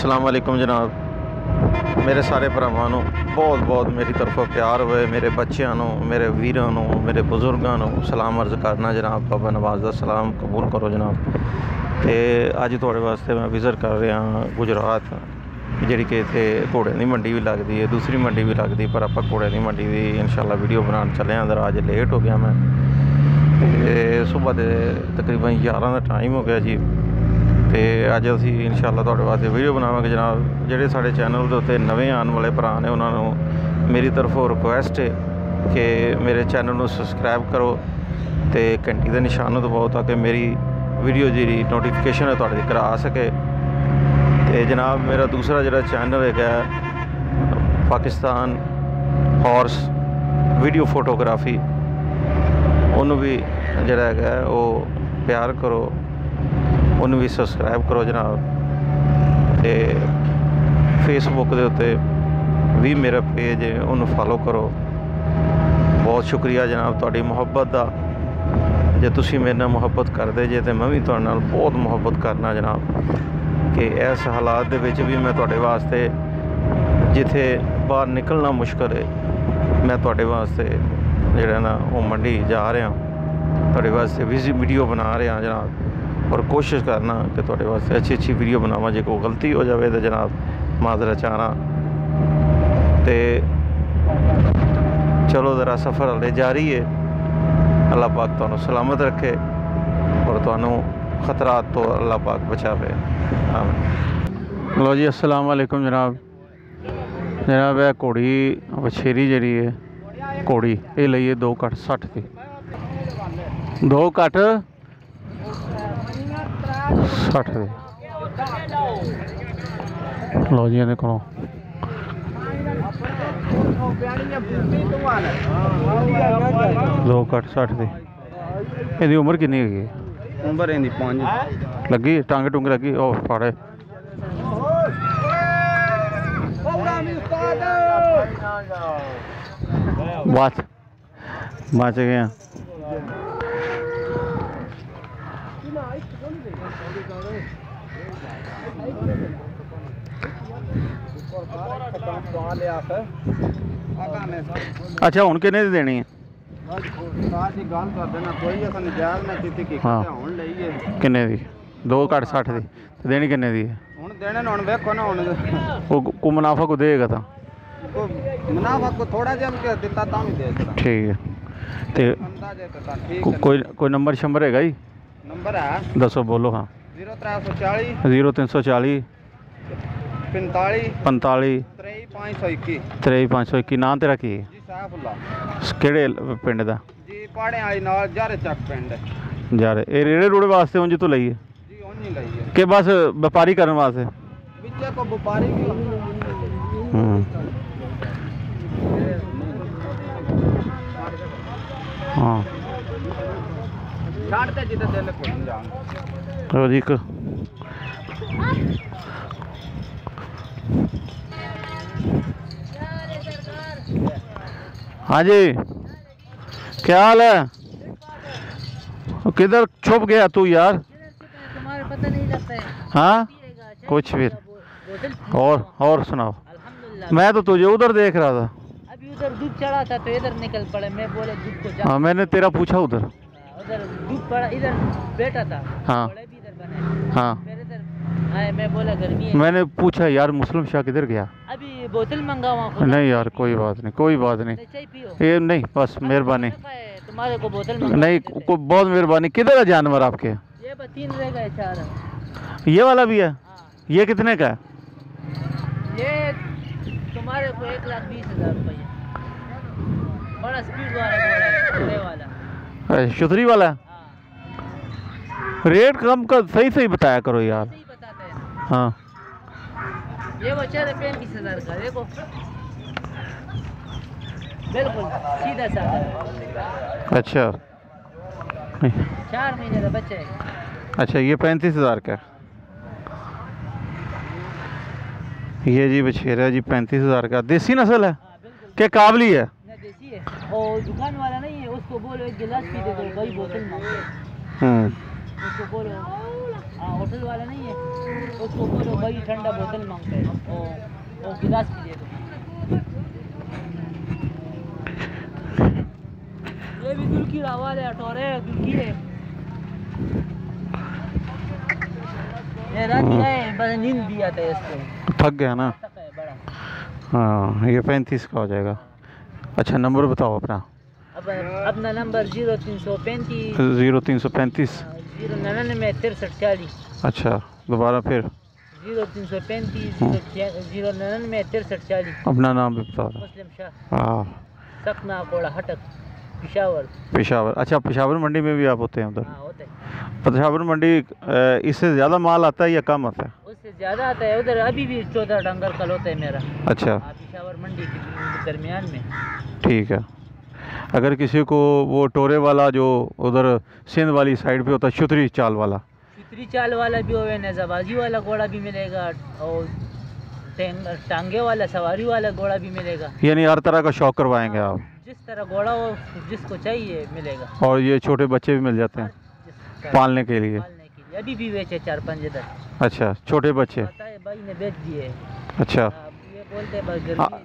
ਅਸਲਾਮ ਵਾਲੇਕੁਮ ਜਨਾਬ ਮੇਰੇ ਸਾਰੇ ਭਰਾਵਾਂ ਨੂੰ ਬਹੁਤ ਬਹੁਤ ਮੇਰੀ ਤਰਫੋਂ ਪਿਆਰ ਹੋਵੇ ਮੇਰੇ ਬੱਚਿਆਂ ਨੂੰ ਮੇਰੇ ਵੀਰਾਂ ਨੂੰ ਮੇਰੇ ਬਜ਼ੁਰਗਾਂ ਨੂੰ ਸਲਾਮ ਅਰਜ਼ ਕਰਨਾ ਜਨਾਬ ਬਾਬਾ ਨਵਾਜ਼ ਦਾ ਸਲਾਮ ਕਬੂਲ ਕਰੋ ਜਨਾਬ ਤੇ ਅੱਜ ਤੁਹਾਡੇ ਵਾਸਤੇ ਮੈਂ ਵਿਜ਼ਿਟ ਕਰ ਰਿਹਾ ਹਾਂ ਗੁਜਰਾਤ ਜਿਹੜੀ ਕਿ ਇੱਥੇ ਘੋੜਿਆਂ ਦੀ ਮੰਡੀ ਵੀ ਲੱਗਦੀ ਹੈ ਦੂਸਰੀ ਮੰਡੀ ਵੀ ਲੱਗਦੀ ਪਰ ਆਪਾਂ ਘੋੜਿਆਂ ਦੀ ਮੰਡੀ ਦੀ ਇਨਸ਼ਾਅੱਲਾ ਵੀਡੀਓ ਬਣਾਉਣ ਚੱਲੇ ਹਾਂ ਅੰਦਰ ਅੱਜ ਲੇਟ ਹੋ ਗਿਆ ਮੈਂ ਤੇ ਸਵੇਰ ਦੇ ਤਕਰੀਬਨ 11 ਦਾ ਟਾਈਮ ਹੋ ਗਿਆ ਜੀ ਤੇ ਅੱਜ ਅਸੀਂ ਇਨਸ਼ਾਅੱਲਾ ਤੁਹਾਡੇ ਵਾਸਤੇ ਵੀਡੀਓ ਬਣਾਵਾਂਗੇ ਜਨਾਬ। ਜਿਹੜੇ ਸਾਡੇ ਚੈਨਲ ਦੇ ਉੱਤੇ ਨਵੇਂ ਆਉਣ ਵਾਲੇ ਭਰਾ ਨੇ, ਉਹਨਾਂ ਨੂੰ ਮੇਰੀ ਤਰਫੋਂ ਰਿਕੁਐਸਟ ਹੈ ਕਿ ਮੇਰੇ ਚੈਨਲ ਨੂੰ ਸਬਸਕ੍ਰਾਈਬ ਕਰੋ ਤੇ ਘੰਟੀ ਦੇ ਨਿਸ਼ਾਨ ਨੂੰ ਦਬਾਓ ਤਾਂ ਕਿ ਮੇਰੀ ਵੀਡੀਓ ਜਿਹੜੀ ਨੋਟੀਫਿਕੇਸ਼ਨ ਹੈ ਤੁਹਾਡੇ ਤੱਕ ਆ ਸਕੇ। ਤੇ ਜਨਾਬ, ਮੇਰਾ ਦੂਸਰਾ ਜਿਹੜਾ ਚੈਨਲ ਹੈਗਾ, ਪਾਕਿਸਤਾਨ ਹਾਰਸ ਵੀਡੀਓ ਫੋਟੋਗ੍ਰਾਫੀ ਉਹਨੂੰ ਵੀ ਜਿਹੜਾ ਹੈਗਾ, ਉਹ ਪਿਆਰ ਕਰੋ। ਉਹਨੂੰ ਵੀ ਸਬਸਕ੍ਰਾਈਬ ਕਰੋ ਜਨਾਬ। ਤੇ ਫੇਸਬੁੱਕ ਦੇ ਉੱਤੇ ਵੀ ਮੇਰਾ ਪੇਜ ਹੈ, ਉਹਨੂੰ ਫਾਲੋ ਕਰੋ। ਬਹੁਤ ਸ਼ੁਕਰੀਆ ਜਨਾਬ ਤੁਹਾਡੀ ਮੁਹੱਬਤ ਦਾ। ਜੇ ਤੁਸੀਂ ਮੇਰੇ ਨਾਲ ਮੁਹੱਬਤ ਕਰਦੇ ਜੇ, ਤੇ ਮੈਂ ਵੀ ਤੁਹਾਡੇ ਨਾਲ ਬਹੁਤ ਮੁਹੱਬਤ ਕਰਨਾ ਜਨਾਬ। ਕਿ ਇਸ ਹਾਲਾਤ ਦੇ ਵਿੱਚ ਵੀ ਮੈਂ ਤੁਹਾਡੇ ਵਾਸਤੇ ਜਿੱਥੇ ਬਾਹਰ ਨਿਕਲਣਾ ਮੁਸ਼ਕਲ ਹੈ, ਮੈਂ ਤੁਹਾਡੇ ਵਾਸਤੇ ਜਿਹੜਾ ਨਾ ਉਹ ਮੰਡੀ ਜਾ ਰਿਹਾ। ਤੁਹਾਡੇ ਵਾਸਤੇ ਵਿਜ਼ੀ ਵੀਡੀਓ ਬਣਾ ਰਿਹਾ ਜਨਾਬ। ਔਰ ਕੋਸ਼ਿਸ਼ ਕਰਨਾ ਕਿ ਤੁਹਾਡੇ ਵਾਸਤੇ ਅੱਛੀ ਅੱਛੀ ਵੀਡੀਓ ਬਣਾਵਾਂ ਜੇ ਕੋਈ ਗਲਤੀ ਹੋ ਜਾਵੇ ਤਾਂ ਜਨਾਬ ਮਾਜ਼ਰਤ ਚਾਹਨਾ ਤੇ ਚਲੋ ਜ਼ਰਾ ਸਫ਼ਰ ਹਲੇ ਜਾਰੀ ਹੈ ਅੱਲਾਹ ਪਾਕ ਤੁਹਾਨੂੰ ਸਲਾਮਤ ਰੱਖੇ ਔਰ ਤੁਹਾਨੂੰ ਖਤਰਾਤ ਤੋਂ ਅੱਲਾਹ ਪਾਕ ਬਚਾਵੇ ਆਮੀਨ ਲੋ ਜੀ ਅਸਲਾਮ ਵਾਲੇਕੁਮ ਜਨਾਬ ਜਨਾਬ ਇਹ ਘੋੜੀ ਵਛੇਰੀ ਜਿਹੜੀ ਹੈ ਘੋੜੀ ਇਹ ਲਈ ਹੈ 2 ਘੱਟ 60 ਦੀ 2 ਘੱਟ 60 ਦੀ। ਲੋ ਜੀ ਇਹਦੇ ਕੋਲੋਂ। ਦੋ ਘੱਟ 60 ਦੀ। ਇਹਦੀ ਉਮਰ ਕਿੰਨੀ ਹੈਗੀ? ਉਮਰ ਇਹਦੀ 5 ਲੱਗੀ? ਟੰਗ ਟੁੰਗ ਲੱਗੀ? ਉਹ ਫਾੜੇ। ਬਚ ਬਚ ਗਿਆ ਕੀਤੀ ਕਿ ਹਾਂ। ਹੁਣ ਲਈਏ ਕਿੰਨੇ ਦੀ ਦੋ ਘੱਟ 60 ਦੀ ਤੇ ਦੇਣੀ ਕਿੰਨੇ ਦੀ ਹੈ ਹੁਣ ਦੇਣੇ ਨੇ ਹੁਣ ਵੇਖੋ ਨਾ ਹੁਣ ਉਹ ਕੋ ਮੁਨਾਫਾ ਕੋ ਦੇਗਾ ਤਾਂ ਕੋ ਮੁਨਾਫਾ ਕੋ ਥੋੜਾ ਜਿਹਾ ਵੀ ਦਿੱਤਾ ਤਾਂ ਵੀ ਦੇ ਦੇਣਾ ਠੀਕ ਹੈ ਤੇ ਅੰਦਾਜ਼ੇ ਤੇ ਤਾਂ ਠੀਕ ਕੋ- ਹੈ ਕੋਈ ਕੋਈ ਨੰਬਰ ਸ਼ੰਬਰ ਹੈਗਾ ਜੀ ਨੰਬਰ ਹੈ ਦੱਸੋ ਬੋਲੋ ਹਾਂ 0340 0340 45 45 33521 33521 ਨਾਂ ਤੇਰਾ ਕੀ? ਹੈ ਜੀ ਸਾਫੁੱਲਾ ਸ- ਕਿਹੜੇ ਲ- ਪਿੰਡ ਦਾ? ਜੀ ਪਾੜੇ ਵਾਲੀ ਨਾਲ ਜਾਰੇ ਚੱਕ ਪਿੰਡ। ਯਾਰ ਇਹ ਰੇੜੇ ਰੂੜੇ ਵਾਸਤੇ ਉਂਝ ਤੋਂ ਲਈ ਹੈ? ਜੀ ਉਹ ਨਹੀਂ ਲਈ ਹੈ। ਕਿ ਬਸ ਵਪਾਰੀ ਕਰਨ ਵਾਸਤੇ? ਵਿੱਚੇ ਕੋ ਵਪਾਰੀ ਵੀ ਹੂੰ। ਹਾਂ। ਛੱਡ ਤੇ ਜਿੱਦ ਦਿਲ ਕੋਈ ਨਹੀਂ ਜਾਣ। ਉਹ ਜੀ ਇੱਕ। हाँ जी। क्या हाल है? किधर छुप गया तू यार? पता नहीं लगता है। हाँ? कुछ भी। और और सुनाओ। मैं तो तुझे उधर देख रहा था। अभी उधर दूध चढ़ा था तो इधर निकल पड़े। मैं बोले दूध को जा। हाँ मैंने तेरा पूछा उधर। उधर दूध पड़ा इधर बैठा था। हाँ। भी इधर बने। हाँ। आए मैं बोला गर्मी है। मैंने पूछा यार मुस्लिम शाह किधर गया? अभी बोतल मंगावा नहीं यार कोई बात नहीं कोई बात नहीं। पियो। ये नहीं बस मेहरबानी। तुम्हारे को बोतल नहीं को, बहुत मेहरबानी। किधर है जानवर आपके? ये तीन रह गए चार। ये वाला भी है? हाँ। ये कितने का है? ये तुम्हारे को एक लाख बीस हज़ार रुपये बड़ा स्पीड वाला है वाला। शुतरी वाला? है। रेट कम कर सही सही बताया करो यार। हैं। ये बच्चा है पैंतीस हज़ार का देखो। बिल्कुल सीधा साधा अच्छा। चार महीने का बच्चा है। अच्छा ये पैंतीस हज़ार का ये जी बछेरा जी पैंतीस हज़ार का। देसी नस्ल है? हाँ क्या काबली है? ना देसी और दुकान वाला नहीं उसको बोलो एक गिलास पी दे दो बोतल उसको बोलो। होटल वाला नहीं है। उसको बोलो भाई ठंडा बोतल मांगते हैं। वो वो गिलास भी दे दो। ये भी दुल की आवाज़ है टोरे दुल की है। ये रात। है बस नींद भी आता है इसको। थक गया ना? है हाँ ये पैंतीस का हो जाएगा। अच्छा नंबर बताओ अपना। अब अपना नंबर ज़ीरो तीन सौ पैंतीस। ज़ीरो तीन सौ पैंतीस। ज़ीरो निन्यानवे तिरसठ चालीस। अच्छा। दोबारा फिर? ज़ीरो तीन सौ पैंतीस ज़ीरो निन्यानवे तिरसठ चालीस। अपना नाम भी बता दो। मुस्लिम शाह। हाँ। सकना कोड़ा हटक पिशावर। पेशावर। अच्छा पेशावर मंडी में भी आप होते हैं उधर? हाँ होते हैं। मंडी इससे ज़्यादा माल आता है या कम आता है? उससे ज़्यादा आता है। उधर अभी भी चौदह डंगर कल होता है मेरा। अच्छा। हाँ, पिशावर मंडी के दरमियान में। ठीक है। अगर किसी को वो टोरे वाला जो उधर सिंध वाली साइड पे होता है शुतरी चाल वाला चितरी चाल वाला भी होवे नजाबाजी वाला घोड़ा भी मिलेगा और टांगे वाला सवारी वाला घोड़ा भी मिलेगा। यानी हर तरह का शौक करवाएँगे आप? जिस तरह घोड़ा हो जिसको चाहिए मिलेगा। और ये छोटे बच्चे भी मिल जाते हैं? पालने के लिए? पालने के लिए। अभी भी बेचे चार पाँच दस अच्छा छोटे बच्चे? भाई ने बेच दिए। अच्छा। ये बोलते आ- है।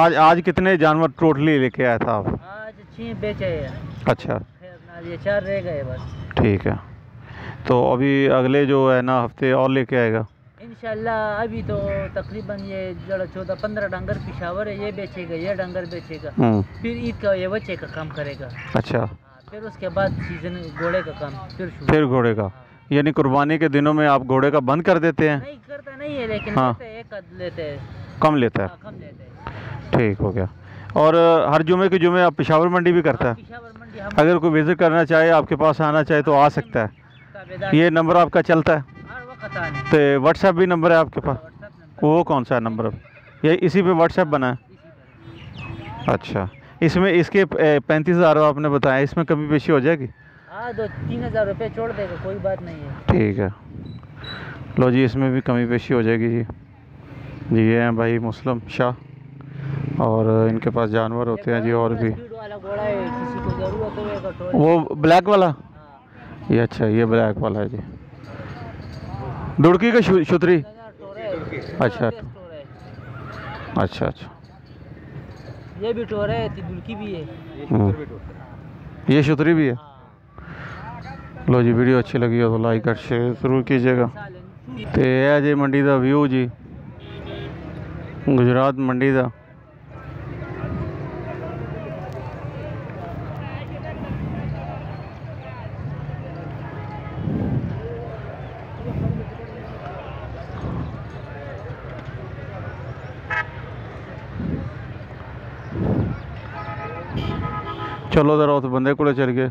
आज आज कितने जानवर टोटली लेके आया था आप? आज छः बेचे अच्छा। ये चार रह गए बस। ठीक है। तो अभी अगले जो है ना हफ़्ते और लेके आएगा। इंशाल्लाह अभी तो तकरीबन ये जरा चौदह पंद्रह डंगर पिशावर है ये बेचेगा ये डंगर बेचेगा। हम्म। फिर ईद का ये बच्चे का काम करेगा। अच्छा। हाँ, फिर उसके बाद सीज़न घोड़े का काम फिर फिर घोड़े का। यानी कुर्बानी के दिनों में आप घोड़े का बंद कर देते हैं? नहीं करता नहीं है लेकिन हाँ। एक लेते हैं। कम लेता है। हाँ, कम लेते हैं। ठीक हो गया। और हर जुमे के जुमे आप पिशावर मंडी भी करता हाँ, है? अगर कोई विज़िट करना चाहे आपके पास आना चाहे तो आ सकता है। ये नंबर आपका चलता है। आने तो व्हाट्सएप भी नंबर है आपके पास? वो कौन सा है नंबर? ये इसी पे व्हाट्सएप बना है? अच्छा। इसमें इसके पैंतीस हज़ार आपने बताया इसमें कमी पेशी हो जाएगी? हाँ दो तीन हज़ार रुपये छोड़ देगा कोई बात नहीं है। ठीक है। लो जी इसमें भी कमी पेशी हो जाएगी जी। जी ये हैं भाई मुस्लिम शाह और इनके पास जानवर होते हैं जी और भी। है वो ब्लैक वाला? हाँ ये अच्छा ये ब्लैक वाला है जी दुड़की का शु- शुतरी हजार टोरे है। अच्छा। तेज टोरे है। अच्छा अच्छा ये भी टोरे है तिदुलकी भी है हम्म। ये शुतरी भी है हाँ लो जी वीडियो अच्छी लगी हो तो लाइक और शेयर ज़रूर कीजिएगा साल है। ਤੇ ਇਹ ਹੈ ਜੀ ਮੰਡੀ ਦਾ ਵਿਊ ਜੀ ਗੁਜਰਾਤ ਮੰਡੀ ਦਾ ਚਲੋ ਜ਼ਰਾ ਉਸ ਬੰਦੇ ਕੋਲੇ ਚਲ ਗਏ,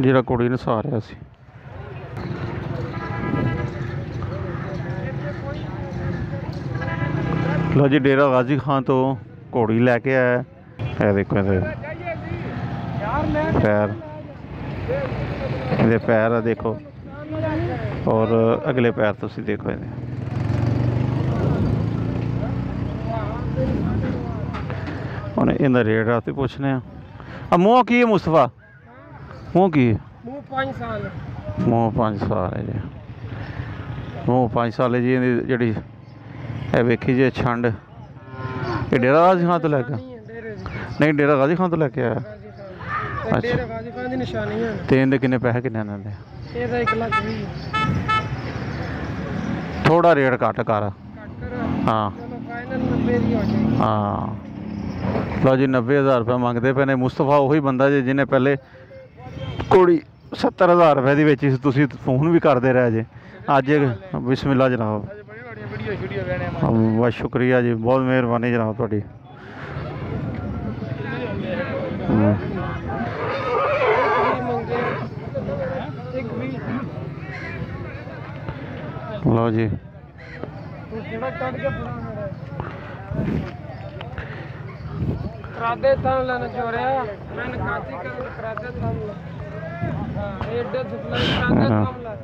ਜਿਹੜਾ ਕੁੜੀ ਨੂੰ ਸਾਰਿਆ ਸੀ। ਲੋ ਜੀ, ਡੇਰਾ ਗਾਜ਼ੀ ਖਾਨ ਤੋਂ ਘੋੜੀ ਲੈ ਕੇ ਆਇਆ। ਇਹ ਦੇਖੋ ਇਹਦੇ ਪੈਰ। ਇਹਦੇ ਪੈਰ ਆ ਦੇਖੋ। ਔਰ ਅਗਲੇ ਪੈਰ ਤੁਸੀਂ ਦੇਖੋ ਇਹਦੇ। ਹੁਣ ਇਹਦਾ ਰੇਟ ਆ ਤੇ ਪੁੱਛਨੇ ਆ ਆ ਮੂੰਹ ਕੀ ਹੈ ਮੁਸਤਫਾ? ਮੂੰਹ ਕੀ ਹੈ? ਮੂੰਹ 5 ਸਾਲ। ਮੂੰਹ 5 ਸਾਲ ਹੈ ਜੀ। ਮੂੰਹ 5 ਸਾਲ ਹੈ ਜੀ ਇਹਦੀ ਜਿਹੜੀ ਇਹ ਵੇਖੀ ਜੇ ਛੰਡ। ਇਹ ਡੇਰਾ ਗਾਜ਼ੀ ਖਾਨ ਤੋਂ ਲੈ ਕੇ ਨਹੀਂ ਡੇਰੇ ਗਾਜ਼ੀ ਖਾਨ ਤੋਂ ਲੈ ਕੇ ਆਇਆ। ਅੱਛਾ। ਡੇਰੇ ਗਾਜ਼ੀ ਖਾਨ ਦੀ ਨਿਸ਼ਾਨੀ ਹੈ ਤੇ ਇਹਦੇ ਕਿੰਨੇ ਪੈਸੇ ਕਿੰਨੇ ਇਹਨਾਂ ਦੇ? ਇਹਦਾ 1 ਲੱਖ 20 ਥੋੜਾ ਰੇਟ ਘੱਟ ਕਰ। ਹਾਂ। ਚਲੋ ਫਾਈਨਲ 90 ਦੀ ਹੋ ਜਾਏਗੀ। ਹਾਂ। ਲਓ ਜੀ 90000 ਰੁਪਏ ਮੰਗਦੇ ਪਏ ਨੇ ਮੁਸਤਫਾ ਉਹੀ ਬੰਦਾ ਜੇ ਜਿਹਨੇ ਪਹਿਲੇ ਕੁੜੀ 70000 ਰੁਪਏ ਦੀ ਵੇਚੀ ਸੀ ਤੁਸੀਂ ਫੋਨ ਵੀ ਕਰਦੇ ਰਹੇ ਜੇ ਅੱਜ ਇਹ- ਬਿਸਮਿਲ੍ਲਾ ਜਨਾਬ ਅੱਜ ਬੜੀ ਬੜੀ ਵੀਡੀਓ ਸ਼ੂਡੀਓ ਵੇਣੇ ਹਾਂ, ਬਹੁਤ ਸ਼ੁਕਰੀਆ ਜੀ ਬਹੁਤ ਮਿਹਰਬਾਨੀ ਜਨਾਬ ਤੁਹਾਡੀ ਹਮ, ਮੰਗੇ ਇੱਕ ਵੀ ਲਓ ਜੀ ਤੂੰ ਕਿਹੜਾ ਕੱਢ ਕੇ ਬਣਾ ਮੇਰਾ ਕਰਾਦੇ ਤਾਂ ਲੈਣ ਚੋਰਿਆ। ਮੈਂ ਗਾਜ਼ੀ ਕਰ ਕਰਾਦੇ ਤਾਂ ਹਾਂ ਐਡੇ ਸੁਪਨਾ ਕਰਾਦੇ ਹਾਂ। ਤਾਂ ਲੈ।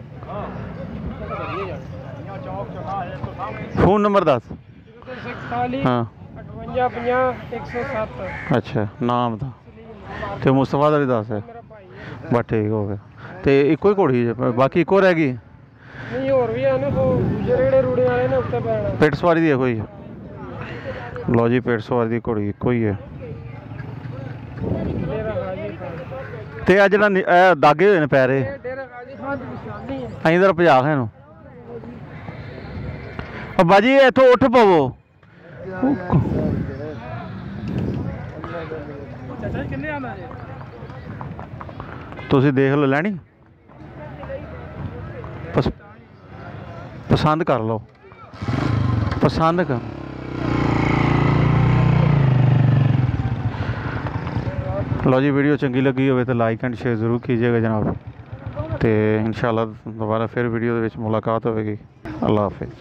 ਫੋਨ ਨੰਬਰ ਦੱਸ। 41 ਹਾਂ। 58 50 107 ਅੱਛਾ ਨਾਮ ਦਾ ਤੇ ਮੁਸਤਫਾ ਦਾ ਵੀ ਦੱਸ। ਹੈ ਹੈ। ਬਸ ਠੀਕ ਹੋ ਗਿਆ। ਤੇ ਇੱਕੋ ਹੀ ਘੋੜੀ ਜੇ ਬਾਕੀ ਇੱਕੋ ਰਹਿ ਗਈ? ਨਹੀਂ ਹੋਰ ਵੀ ਹਨ ਉਹ ਜਿਹੜੇ ਰੂੜੇ ਵਾਲੇ ਨੇ ਉੱਤੇ ਪੈਣਾ ਪੇਟ ਸਵਾਰੀ ਦੀ ਹੈ ਕੋਈ ਲਓ ਜੀ ਪੇਟ ਸਵਾਰੀ ਦੀ ਘੋੜੀ ਇੱਕੋ ਹੀ ਹੈ। ਤੇ ਆ ਜਿਹੜਾ ਨੀ- ਇਹ ਦਾਗੇ ਹੋਏ ਨੇ ਪੈਰੇ। ਇਹ ਡੇਰਾ ਗਾਜੀ ਖਾਨ ਦੀ ਨਿਸ਼ਾਨੀ ਹੈ ਅਸੀਂ ਇਧਰ ਭਜਾ ਹੈ ਨੂੰ। ਆ ਬਾਜੀ, ਇੱਥੋਂ ਉੱਠ ਪਵੋ। ਚਾਚਾ ਕਿੰਨੇ ਆਂਦਾ ਜੀ ਤੁਸੀਂ ਦੇਖ ਲਓ ਲੈਣੀ। ਪਸ- ਪਸੰਦ ਕਰ ਲਓ। ਪਸੰਦ ਕਰ ਲਓ ਜੀ ਵੀਡੀਓ ਚੰਗੀ ਲੱਗੀ ਹੋਵੇ ਤਾਂ ਲਾਈਕ ਐਂਡ ਸ਼ੇਅਰ ਜ਼ਰੂਰ ਕੀਜੀਏਗਾ ਜਨਾਬ। ਤੇ ਇਨਸ਼ਾਅੱਲਾ ਦੁਬਾਰਾ ਫਿਰ ਵੀਡੀਓ ਦੇ ਵਿੱਚ ਮੁਲਾਕਾਤ ਹੋਵੇਗੀ। ਅੱਲਾ ਹਾਫਿਜ਼।